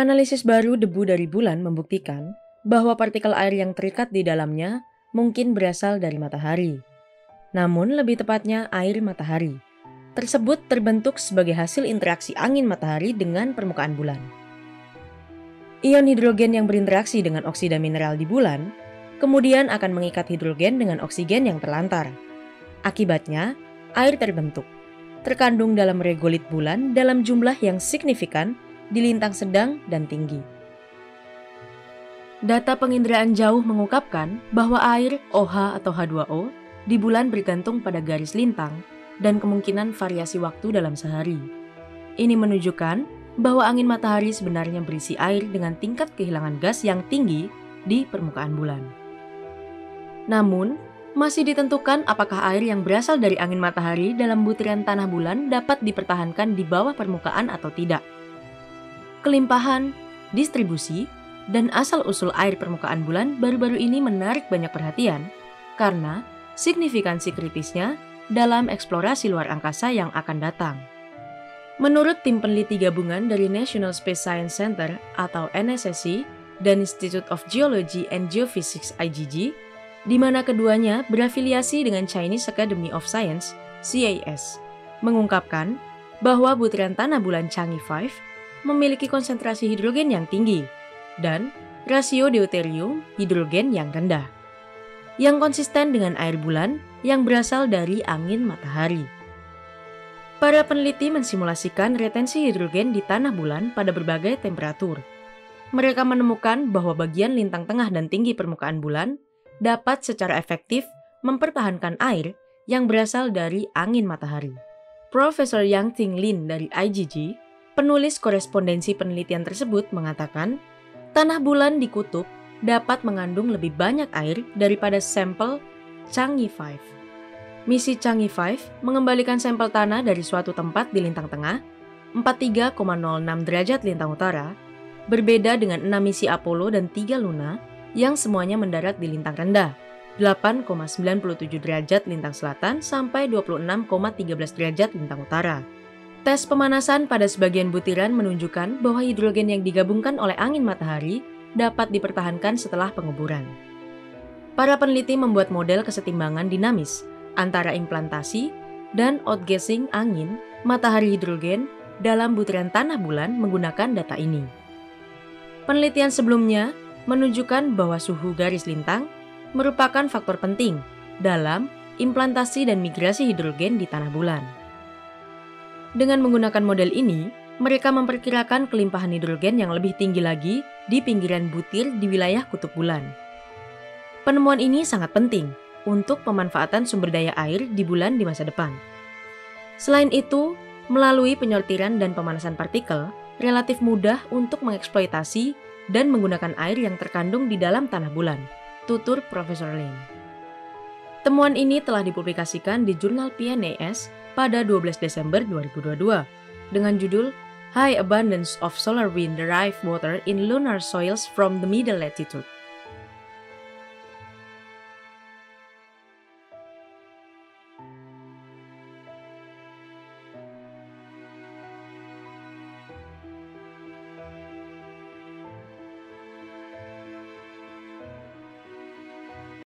Analisis baru debu dari bulan membuktikan bahwa partikel air yang terikat di dalamnya mungkin berasal dari matahari. Namun lebih tepatnya air matahari. Tersebut terbentuk sebagai hasil interaksi angin matahari dengan permukaan bulan. Ion hidrogen yang berinteraksi dengan oksida mineral di bulan kemudian akan mengikat hidrogen dengan oksigen yang terlantar. Akibatnya, air terbentuk, terkandung dalam regolit bulan dalam jumlah yang signifikan di lintang sedang dan tinggi. Data penginderaan jauh mengungkapkan bahwa air OH atau H2O di bulan bergantung pada garis lintang dan kemungkinan variasi waktu dalam sehari. Ini menunjukkan bahwa angin matahari sebenarnya berisi air dengan tingkat kehilangan gas yang tinggi di permukaan bulan. Namun, masih ditentukan apakah air yang berasal dari angin matahari dalam butiran tanah bulan dapat dipertahankan di bawah permukaan atau tidak. Kelimpahan, distribusi, dan asal-usul air permukaan bulan baru-baru ini menarik banyak perhatian karena signifikansi kritisnya dalam eksplorasi luar angkasa yang akan datang. Menurut tim peneliti gabungan dari National Space Science Center atau NSSC dan Institute of Geology and Geophysics IGG, di mana keduanya berafiliasi dengan Chinese Academy of Science CAS, mengungkapkan bahwa butiran tanah bulan Changi 5 memiliki konsentrasi hidrogen yang tinggi dan rasio deuterium hidrogen yang rendah, yang konsisten dengan air bulan yang berasal dari angin matahari. Para peneliti mensimulasikan retensi hidrogen di tanah bulan pada berbagai temperatur. Mereka menemukan bahwa bagian lintang tengah dan tinggi permukaan bulan dapat secara efektif mempertahankan air yang berasal dari angin matahari. Profesor Yang Ting Lin dari IGG, penulis korespondensi penelitian tersebut mengatakan tanah bulan di kutub dapat mengandung lebih banyak air daripada sampel Changi 5. Misi Changi 5 mengembalikan sampel tanah dari suatu tempat di lintang tengah, 43,06 derajat lintang utara, berbeda dengan 6 misi Apollo dan 3 Luna yang semuanya mendarat di lintang rendah, 8,97 derajat lintang selatan sampai 26,13 derajat lintang utara. Tes pemanasan pada sebagian butiran menunjukkan bahwa hidrogen yang digabungkan oleh angin matahari dapat dipertahankan setelah penguburan. Para peneliti membuat model kesetimbangan dinamis antara implantasi dan outgassing angin matahari hidrogen dalam butiran tanah bulan menggunakan data ini. Penelitian sebelumnya menunjukkan bahwa suhu garis lintang merupakan faktor penting dalam implantasi dan migrasi hidrogen di tanah bulan. Dengan menggunakan model ini, mereka memperkirakan kelimpahan hidrogen yang lebih tinggi lagi di pinggiran butir di wilayah kutub bulan. Penemuan ini sangat penting untuk pemanfaatan sumber daya air di bulan di masa depan. Selain itu, melalui penyortiran dan pemanasan partikel, relatif mudah untuk mengeksploitasi dan menggunakan air yang terkandung di dalam tanah bulan, tutur Profesor Lin. Temuan ini telah dipublikasikan di jurnal PNAS pada 12 Desember 2022 dengan judul High Abundance of Solar Wind Derived Water in Lunar Soils from the Middle Latitude.